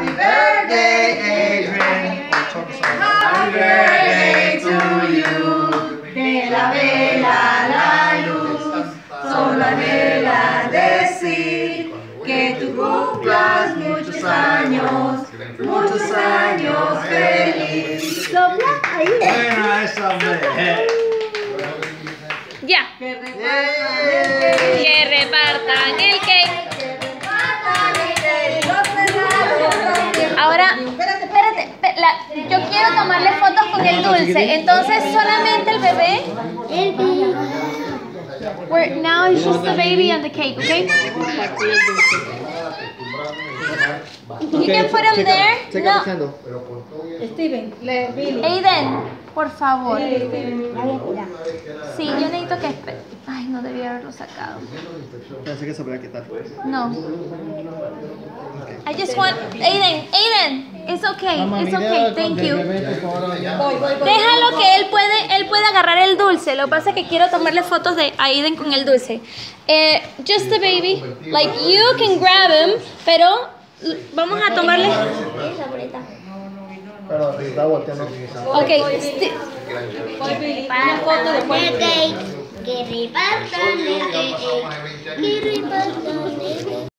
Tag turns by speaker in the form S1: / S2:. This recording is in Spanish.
S1: Happy birthday, Adrian.
S2: Happy birthday to you. De la vela la luz, son las velas decir que tú cumplas muchos años, muchos años feliz.
S1: Bueno, eso, hombre.
S3: Ya.
S2: Que repartan el
S3: que el dulce. Entonces, solamente el bebé. We're, now it's just the baby and the cake, okay? You can put them there. No,
S4: Steven.
S3: Aiden, por favor. Sí, yo necesito que no debía haberlo sacado.
S1: Pensé que se voy a quitar.
S3: No. I just want Aiden, Aiden. It's okay. It's okay. Thank you.
S4: Voy.
S3: Déjalo que él puede, él puede agarrar el dulce. Lo que pasa es que quiero tomarle fotos de Aiden con el dulce. Eh, just the baby. Like you can grab him, pero vamos a tomarle.
S1: Pero está volteando.
S3: Ok.
S4: Billy. Una foto después.
S5: Que repartan